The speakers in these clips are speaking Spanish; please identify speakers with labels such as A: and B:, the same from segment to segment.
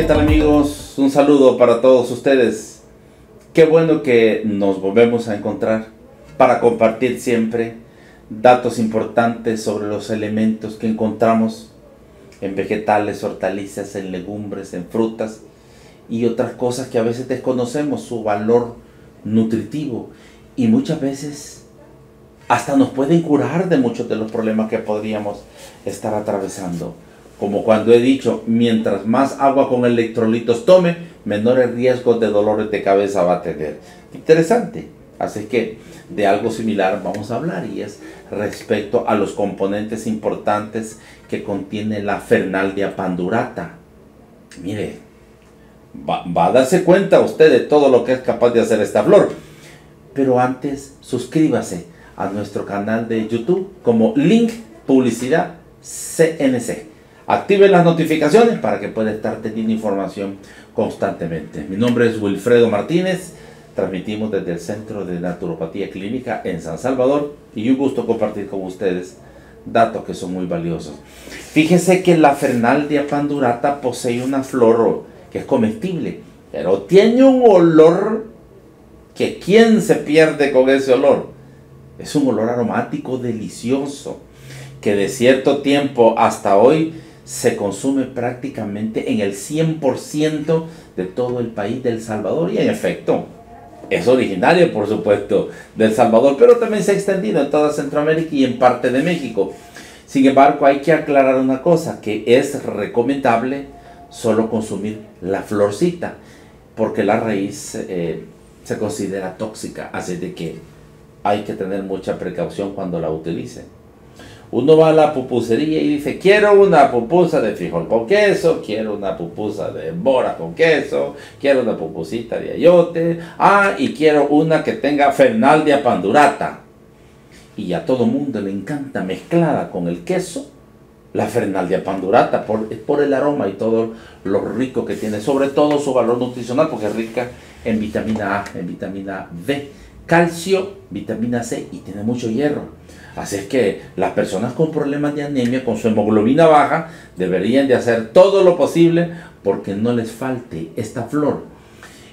A: ¿Qué tal amigos? Un saludo para todos ustedes. Qué bueno que nos volvemos a encontrar para compartir siempre datos importantes sobre los elementos que encontramos en vegetales, hortalizas, en legumbres, en frutas y otras cosas que a veces desconocemos su valor nutritivo y muchas veces hasta nos pueden curar de muchos de los problemas que podríamos estar atravesando. Como cuando he dicho, mientras más agua con electrolitos tome, menores riesgos de dolores de cabeza va a tener. Interesante. Así que de algo similar vamos a hablar y es respecto a los componentes importantes que contiene la Fernaldia pandurata. Mire, va, va, a darse cuenta usted de todo lo que es capaz de hacer esta flor. Pero antes, suscríbase a nuestro canal de YouTube como Link Publicidad CNC. Active las notificaciones para que pueda estar teniendo información constantemente. Mi nombre es Wilfredo Martínez. Transmitimos desde el Centro de Naturopatía Clínica en San Salvador y un gusto compartir con ustedes datos que son muy valiosos. Fíjese que la Fernaldia pandurata posee una flor que es comestible, pero tiene un olor que quién se pierde con ese olor. Es un olor aromático delicioso que de cierto tiempo hasta hoy se consume prácticamente en el 100% de todo el país del Salvador y en efecto es originario por supuesto del Salvador, pero también se ha extendido en toda Centroamérica y en parte de México. Sin embargo, hay que aclarar una cosa, que es recomendable solo consumir la florcita, porque la raíz eh, se considera tóxica, así de que hay que tener mucha precaución cuando la utilice. Uno va a la pupusería y dice, quiero una pupusa de frijol con queso, quiero una pupusa de bora con queso, quiero una pupusita de ayote, ah, y quiero una que tenga fernaldia pandurata. Y a todo mundo le encanta mezclada con el queso la fernaldia pandurata por, por el aroma y todo lo rico que tiene, sobre todo su valor nutricional, porque es rica en vitamina A, en vitamina D calcio, vitamina C y tiene mucho hierro. Así es que las personas con problemas de anemia, con su hemoglobina baja, deberían de hacer todo lo posible porque no les falte esta flor.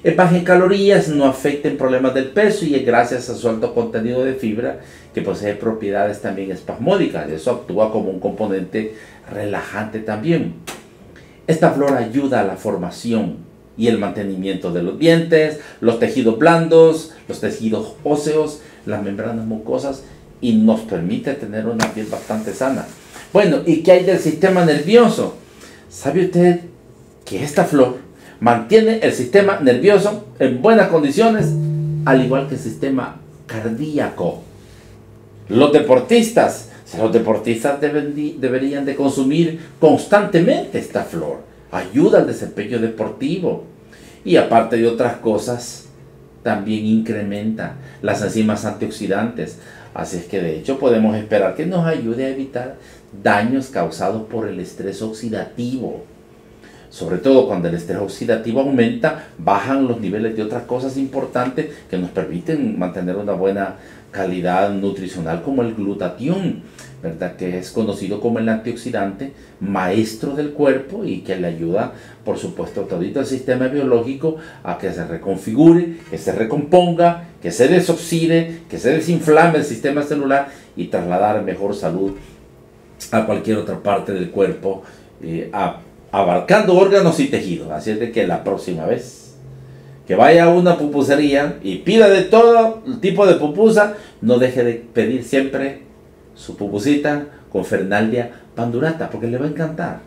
A: Es baja en calorías, no afecta en problemas del peso y es gracias a su alto contenido de fibra que posee propiedades también espasmódicas. Eso actúa como un componente relajante también. Esta flor ayuda a la formación y el mantenimiento de los dientes, los tejidos blandos, los tejidos óseos, las membranas mucosas y nos permite tener una piel bastante sana. Bueno, ¿y qué hay del sistema nervioso? ¿Sabe usted que esta flor mantiene el sistema nervioso en buenas condiciones, al igual que el sistema cardíaco? Los deportistas, los deportistas deberían de consumir constantemente esta flor ayuda al desempeño deportivo y aparte de otras cosas, también incrementa las enzimas antioxidantes. Así es que de hecho podemos esperar que nos ayude a evitar daños causados por el estrés oxidativo. Sobre todo cuando el estrés oxidativo aumenta, bajan los niveles de otras cosas importantes que nos permiten mantener una buena calidad nutricional como el glutatión, ¿verdad? que es conocido como el antioxidante maestro del cuerpo y que le ayuda, por supuesto, todo el sistema biológico a que se reconfigure, que se recomponga, que se desoxide, que se desinflame el sistema celular y trasladar mejor salud a cualquier otra parte del cuerpo, eh, abarcando órganos y tejidos. Así es de que la próxima vez que vaya a una pupusería y pida de todo tipo de pupusa, no deje de pedir siempre su pupusita con Fernaldia pandurata, porque le va a encantar.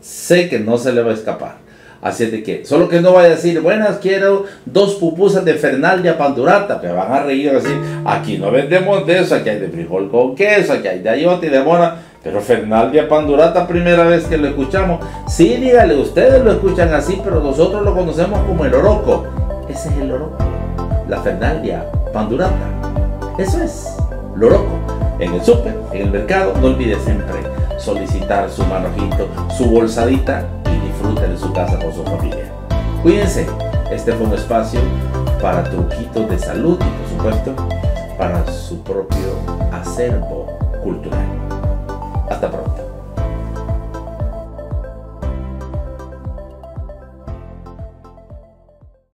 A: Sé que no se le va a escapar. Así de que, solo que no vaya a decir, buenas, quiero dos pupusas de Fernaldia pandurata, que van a reír así, aquí no vendemos de eso, aquí hay de frijol con queso, aquí hay de ayote y de mora, pero Fernaldia pandurata, primera vez que lo escuchamos. Sí, dígale, ustedes lo escuchan así, pero nosotros lo conocemos como el oroco. Ese es el oroco, la Fernaldia pandurata. Eso es, el oroco. En el súper, en el mercado, no olvide siempre solicitar su manojito, su bolsadita disfruten de su casa con su familia. Cuídense, este fue un espacio para truquitos de salud y por supuesto para su propio acervo cultural. Hasta pronto.